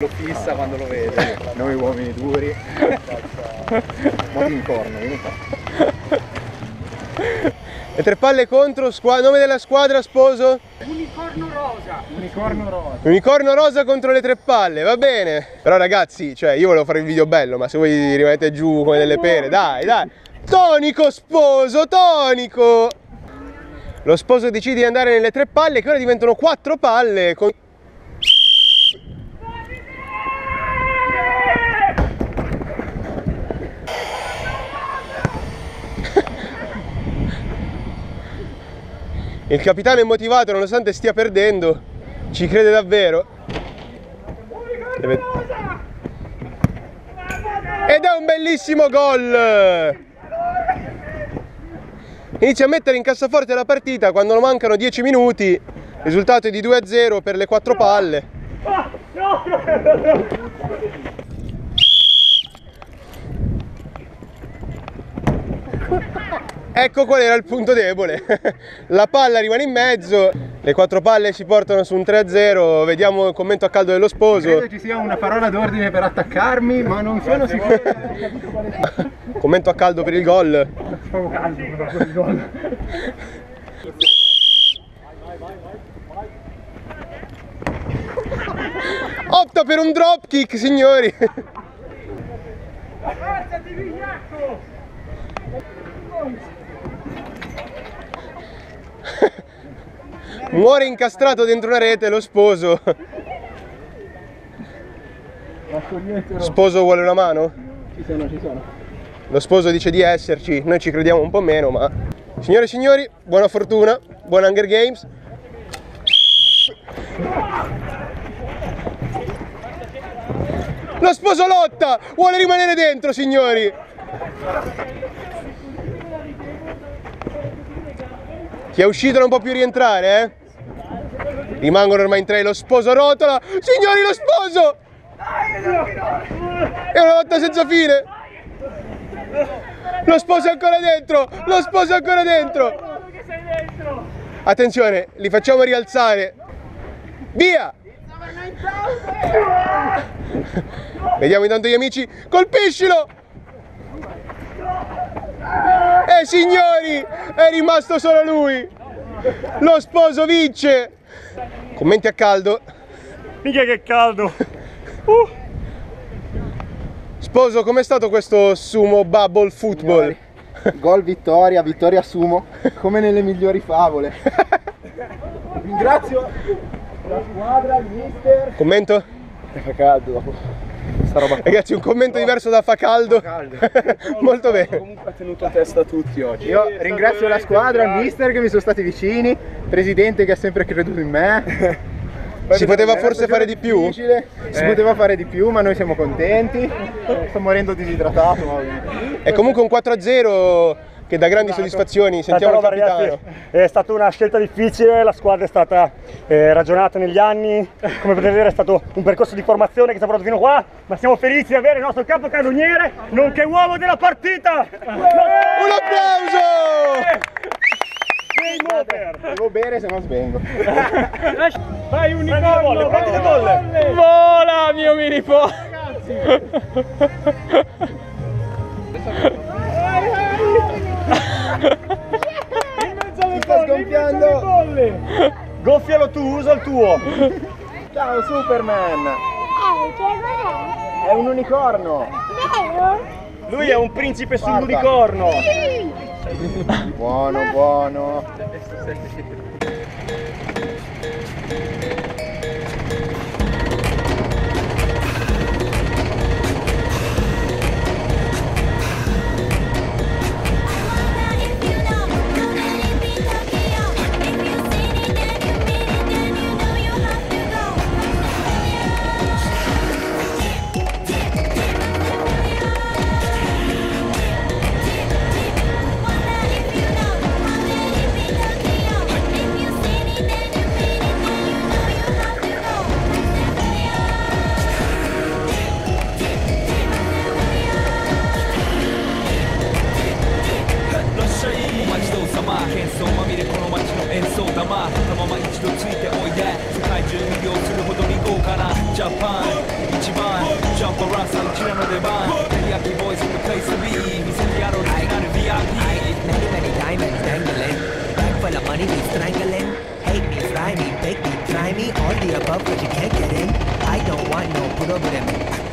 lo fissa quando lo vede. Noi uomini duri. Mo ti incorno, vieni qua. Le tre palle contro, nome della squadra sposo? Unicorno rosa. Unicorno rosa contro le tre palle, va bene. Però ragazzi, cioè io volevo fare il video bello, ma se voi rimanete giù come delle pere, dai, dai. Tonico sposo, tonico! Lo sposo decide di andare nelle tre palle che ora diventano quattro palle. con- Il capitano è motivato nonostante stia perdendo, ci crede davvero. Ed è un bellissimo gol! Inizia a mettere in cassaforte la partita quando mancano 10 minuti, risultato è di 2-0 per le quattro palle. Ecco qual era il punto debole. La palla rimane in mezzo, le quattro palle si portano su un 3-0, vediamo il commento a caldo dello sposo. Credo ci sia una parola d'ordine per attaccarmi, ma non sono sicuro. Commento a caldo per il gol. Stavo caldo per quel gol. Opta per un drop kick, signori. Muore incastrato dentro una rete lo sposo. Sposo vuole una mano? Ci sono, ci sono. Lo sposo dice di esserci, noi ci crediamo un po' meno, ma... Signore e signori, buona fortuna, buon Hunger Games. Lo sposo lotta, vuole rimanere dentro, signori. Chi è uscito non può più rientrare, eh? Rimangono ormai in tre, lo sposo rotola. Signori, lo sposo! È una lotta senza fine. Lo sposo è ancora dentro! Lo sposo è ancora dentro! Attenzione, li facciamo rialzare. Via! Vediamo intanto gli amici. Colpiscilo! Eh signori, è rimasto solo lui. Lo sposo vince. Commenti a caldo. Mica che caldo! Sposo, com'è stato questo sumo bubble football? Gol vittoria, vittoria sumo, come nelle migliori favole. Ringrazio la squadra, il mister. Commento? Fa caldo dopo. Sta roba Ragazzi, un commento diverso da fa caldo. Molto bene. Comunque ha tenuto a testa tutti oggi. Io ringrazio la squadra, il mister che mi sono stati vicini, il presidente che ha sempre creduto in me. Si poteva forse fare di più? difficile, Si poteva fare di più, ma noi siamo contenti. Sto morendo disidratato. È comunque un 4-0 che dà grandi soddisfazioni. Sentiamo il Tanta roba, capitano. ragazzi. È stata una scelta difficile, la squadra è stata eh, ragionata negli anni, come potete vedere è stato un percorso di formazione che ci ha portato fino qua, ma siamo felici di avere il nostro capocannoniere, nonché uomo della partita! Un applauso! Devo bere se no svengo. Vai unicorno, prendi le bolle! Vola mio mini po'! Mi sta sgonfiando. Gonfialo tu, usa il tuo! Ciao Superman. Eh, che cos'è? È un unicorno. Vero? Lui è un principe sull'unicorno! Buono, buono. problem.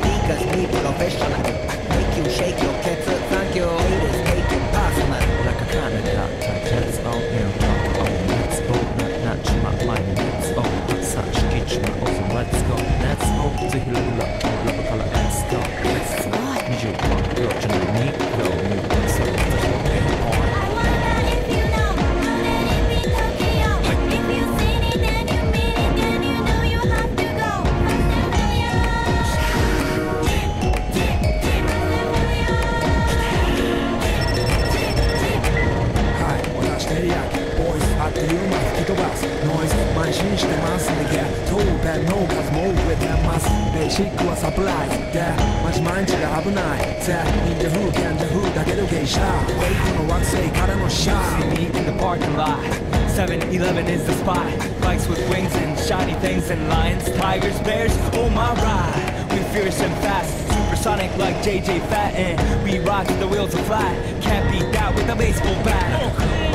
Because me professional. Make you shake your cat, thank you. Haters take it personal. Like a Canada, I just all here, talk on. Let's go, not not my. Let's go, let's go. let's go. Let's go, let's go. Let's go. ねゲットペンの数も増えてますベーシックはサプライズでマジ毎日が危ないぜ忍者風賢者風だけど芸者フェイクの惑星からのシャー See me in the parking lot. 7-Eleven is the spot. Bikes with wings and shiny things and lions, tigers, bears. Oh my ride. We fierce and fast, supersonic like JJ Fat, and we rock till the wheels are flat. Can't beat that with a baseball bat.